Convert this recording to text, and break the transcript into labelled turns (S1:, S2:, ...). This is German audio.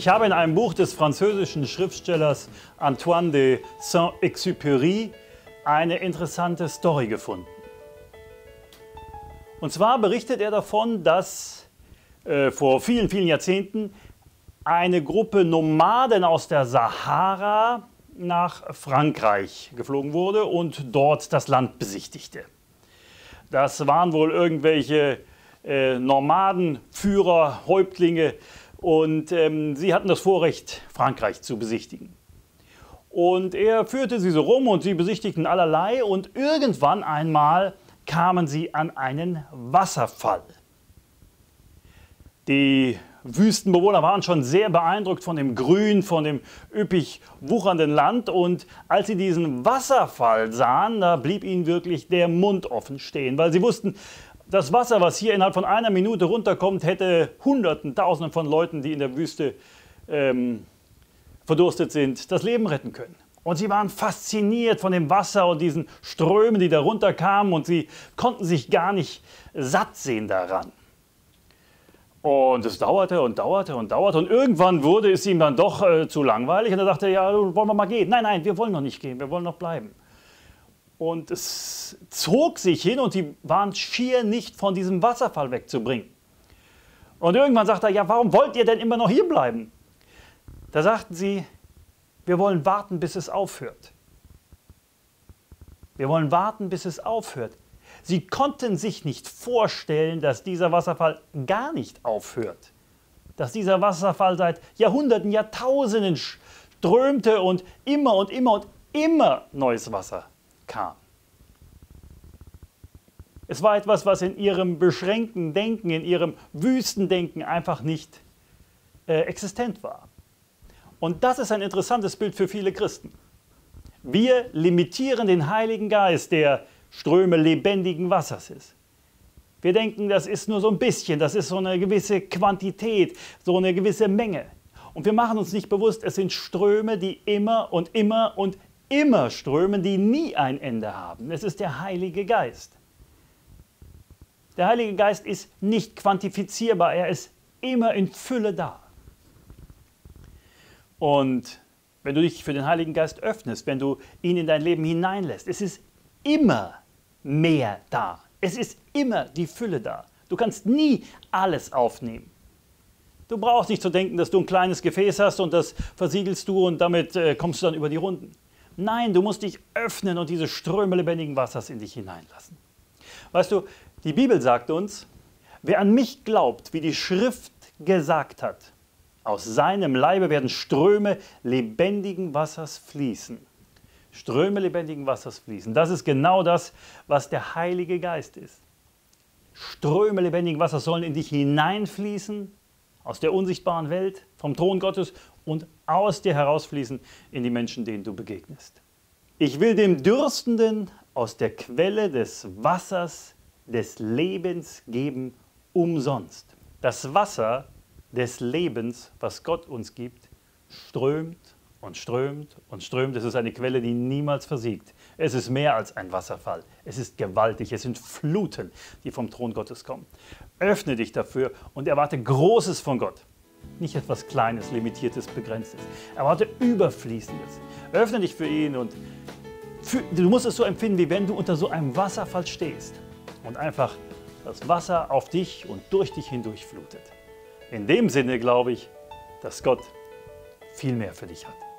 S1: Ich habe in einem Buch des französischen Schriftstellers Antoine de Saint-Exupéry eine interessante Story gefunden. Und zwar berichtet er davon, dass äh, vor vielen, vielen Jahrzehnten eine Gruppe Nomaden aus der Sahara nach Frankreich geflogen wurde und dort das Land besichtigte. Das waren wohl irgendwelche äh, Nomadenführer, Häuptlinge, und ähm, sie hatten das Vorrecht, Frankreich zu besichtigen. Und er führte sie so rum und sie besichtigten allerlei und irgendwann einmal kamen sie an einen Wasserfall. Die Wüstenbewohner waren schon sehr beeindruckt von dem Grün, von dem üppig wuchernden Land und als sie diesen Wasserfall sahen, da blieb ihnen wirklich der Mund offen stehen, weil sie wussten, das Wasser, was hier innerhalb von einer Minute runterkommt, hätte Hunderten, Tausenden von Leuten, die in der Wüste ähm, verdurstet sind, das Leben retten können. Und sie waren fasziniert von dem Wasser und diesen Strömen, die da runterkamen und sie konnten sich gar nicht satt sehen daran. Und es dauerte und dauerte und dauerte und irgendwann wurde es ihm dann doch äh, zu langweilig und er dachte, ja, wollen wir mal gehen? Nein, nein, wir wollen noch nicht gehen, wir wollen noch bleiben. Und es zog sich hin und sie waren schier nicht von diesem Wasserfall wegzubringen. Und irgendwann sagt er, ja, warum wollt ihr denn immer noch hier bleiben? Da sagten sie, wir wollen warten, bis es aufhört. Wir wollen warten, bis es aufhört. Sie konnten sich nicht vorstellen, dass dieser Wasserfall gar nicht aufhört. Dass dieser Wasserfall seit Jahrhunderten, Jahrtausenden strömte und immer und immer und immer neues Wasser kam. Es war etwas, was in ihrem beschränkten Denken, in ihrem Wüstendenken einfach nicht äh, existent war. Und das ist ein interessantes Bild für viele Christen. Wir limitieren den Heiligen Geist, der Ströme lebendigen Wassers ist. Wir denken, das ist nur so ein bisschen, das ist so eine gewisse Quantität, so eine gewisse Menge. Und wir machen uns nicht bewusst, es sind Ströme, die immer und immer und immer strömen, die nie ein Ende haben. Es ist der Heilige Geist. Der Heilige Geist ist nicht quantifizierbar, er ist immer in Fülle da. Und wenn du dich für den Heiligen Geist öffnest, wenn du ihn in dein Leben hineinlässt, es ist immer mehr da. Es ist immer die Fülle da. Du kannst nie alles aufnehmen. Du brauchst nicht zu denken, dass du ein kleines Gefäß hast und das versiegelst du und damit äh, kommst du dann über die Runden. Nein, du musst dich öffnen und diese Ströme lebendigen Wassers in dich hineinlassen. Weißt du, die Bibel sagt uns, wer an mich glaubt, wie die Schrift gesagt hat, aus seinem Leibe werden Ströme lebendigen Wassers fließen. Ströme lebendigen Wassers fließen. Das ist genau das, was der Heilige Geist ist. Ströme lebendigen Wassers sollen in dich hineinfließen, aus der unsichtbaren Welt, vom Thron Gottes und aus dir herausfließen in die Menschen, denen du begegnest. Ich will dem Dürstenden aus der Quelle des Wassers des Lebens geben umsonst. Das Wasser des Lebens, was Gott uns gibt, strömt und strömt und strömt. Es ist eine Quelle, die niemals versiegt. Es ist mehr als ein Wasserfall. Es ist gewaltig. Es sind Fluten, die vom Thron Gottes kommen. Öffne dich dafür und erwarte Großes von Gott. Nicht etwas Kleines, Limitiertes, Begrenztes. Erwarte Überfließendes. Öffne dich für ihn und für, du musst es so empfinden, wie wenn du unter so einem Wasserfall stehst und einfach das Wasser auf dich und durch dich hindurch flutet. In dem Sinne glaube ich, dass Gott viel mehr für dich hat.